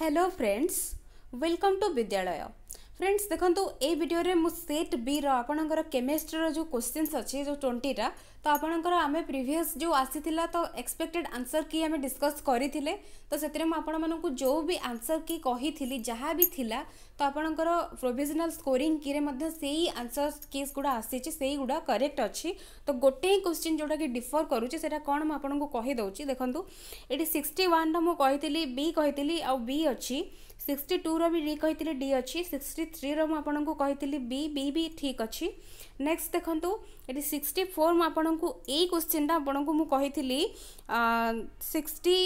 hello friends welcome to Vidyalaya friends देखो ये video मुझ सेट बी रपर केमिस्ट्री रो क्वेश्चन अच्छे जो ट्वेंटीटा तो आपंकर आम प्रिभस जो आसी तो एक्सपेक्टेड आंसर की आम डिस्कस करें तो से आपको जो भी आंसर की कही जहाँ भी थी तो आपणकर प्रोविजनाल स्कोरींग की से आंसर किस गुड़ा आसी से गुड़ा करेक्ट अच्छी तो गोटे ही क्वेश्चन जोटा कि डिफर करुचे कौन मुझे कहीदे देखो ये सिक्सटी वन रो मुझे बी कही बी अच्छी ସିକ୍ସଟି ଟୁର ବି ଡି କହିଥିଲି ଡି ଅଛି ସିକ୍ସଟି ଥ୍ରୀର ମୁଁ ଆପଣଙ୍କୁ କହିଥିଲି ବି ବି ବି ଠିକ୍ ଅଛି ନେକ୍ସଟ ଦେଖନ୍ତୁ ଏଠି ସିକ୍ସଟି ଫୋର୍ ମୁଁ ଆପଣଙ୍କୁ ଏଇ କୋଶ୍ଚିନ୍ଟା ଆପଣଙ୍କୁ ମୁଁ କହିଥିଲି ସିକ୍ସଟି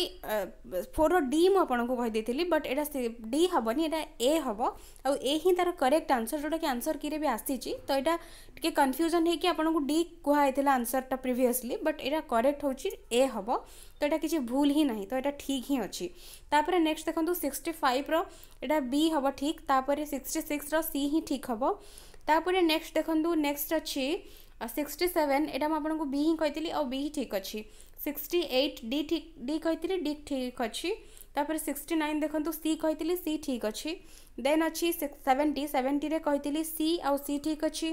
ଫୋର୍ର ଡି ମୁଁ ଆପଣଙ୍କୁ କହିଦେଇଥିଲି ବଟ୍ ଏଇଟା ଡି ହେବନି ଏଇଟା ଏ ହେବ ଆଉ ଏ ହିଁ ତା'ର କରେକ୍ଟ ଆନ୍ସର୍ ଯେଉଁଟାକି ଆନ୍ସର୍ କିରେ ବି ଆସିଛି ତ ଏଇଟା ଟିକେ କନଫ୍ୟୁଜନ୍ ହେଇକି ଆପଣଙ୍କୁ ଡି କୁହାହେଇଥିଲା ଆନ୍ସର୍ଟା ପ୍ରିଭିୟସଲି ବଟ୍ ଏଇଟା କରେକ୍ଟ ହେଉଛି ଏ ହେବ এটা কি কিছু ভুলই নাই তো এটা ঠিকই আছে তারপরে नेक्स्ट देखंतु 65 ৰ এটা বি হব ঠিক তারপরে 66 ৰ সি হই ঠিক হব তারপরে नेक्स्ट देखंतु नेक्स्ट আছে 67 এটা ম আপোনক বি কইতলি আৰু বি ঠিক আছে 68 ডি ঠিক ডি কইতলি ডি ঠিক আছে তাপরে সিক্সটি নাইন দেখুন সি কইলি সি ঠিক অছি দেন অছি সেভেন্টি সেভেন্টিরে কইলি সি আউ সি ঠিক অছি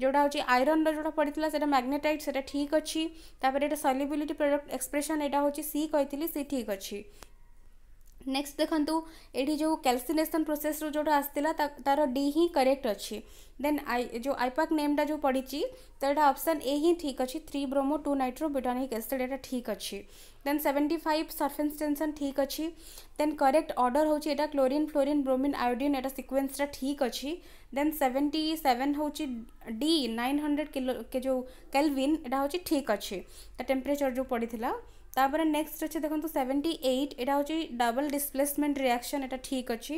যেটা হচ্ছে আইরনর যেটা পড়িলা সেটা ম্যাগনেটাইট সেটা ঠিক অছি তাপরে এটা সলিবিলিটি প্রোডক্ট এক্সপ্রেশন এটা হচ্ছে সি কইলি সি ঠিক অছি नेक्स्ट देखु ये जो क्यालसीनेसन प्रोसेस रू जो आसाला तार डी ही करेक्ट अच्छी देन आई जो आईपाक नेमटा जो पड़ी तो यहाँ अप्सन ए ही ठीक अच्छे three bromo two nitro butanoic acid यहाँ ठीक अच्छी then seventy five surface tension ठीक अच्छी देन करेक्ट अर्डर हूँ क्लोरीन फ्लोरीन ब्रोमिन आयोडीन यहाँ सिक्वेन्सटा ठीक अच्छी देन सेवेन्टी सेवेन हूँ डी नाइन हंड्रेड किलो के जो कैलविन यहाँ हूँ ठीक अच्छे टेम्परेचर जो पड़ी তাপরে নেক্সট আছে দেখুন সেভেন্টি এইট এটা হচ্ছে ডাবল ডিসপ্লেসমেন্ট রিয়াকশন এটা ঠিক অছি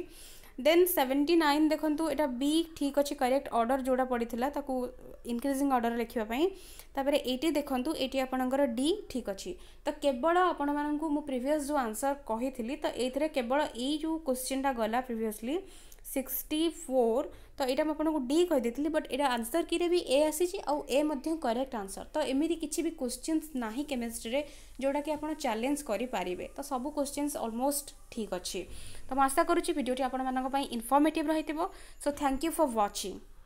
দেন সেভেন্টি নাইন দেখুন এটা বি ঠিক অছি করেক্ট অর্ডর যেটা পড়িলা তাকে ইনক্রিজিং অর্ডর লেখাপি তাপরে এইটি দেখুন এটি আপনার ডি ঠিক অছি তো কেবল আপনার প্রিভিয়স যে আনসর কহিলি তো এইথে কেবল এই যে কোশ্চিনটা গলা প্রিভিয়সলি ସିକ୍ସଟି ଫୋର୍ ତ ଏଇଟା ମୁଁ ଆପଣଙ୍କୁ ଡି କହିଦେଇଥିଲି ବଟ୍ ଏଇଟା ଆନ୍ସର୍ କିରେ ବି ଏ ଆସିଛି ଆଉ ଏ ମଧ୍ୟ କରେକ୍ଟ ଆନ୍ସର୍ ତ ଏମିତି କିଛି ବି କୋଶ୍ଚିନ୍ସ ନାହିଁ କେମିଷ୍ଟ୍ରିରେ ଯେଉଁଟାକି ଆପଣ ଚ୍ୟାଲେଞ୍ଜ କରିପାରିବେ ତ ସବୁ କୋଶ୍ଚିନ୍ସ ଅଲମୋଷ୍ଟ ଠିକ୍ ଅଛି ତ ମୁଁ ଆଶା କରୁଛି ଭିଡ଼ିଓଟି ଆପଣମାନଙ୍କ ପାଇଁ ଇନଫର୍ମେଟିଭ୍ ରହିଥିବ so thank you for watching